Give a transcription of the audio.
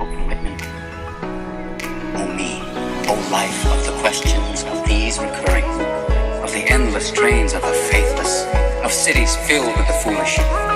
O oh, me, O life of the questions of these recurring, of the endless trains of the faithless, of cities filled with the foolish.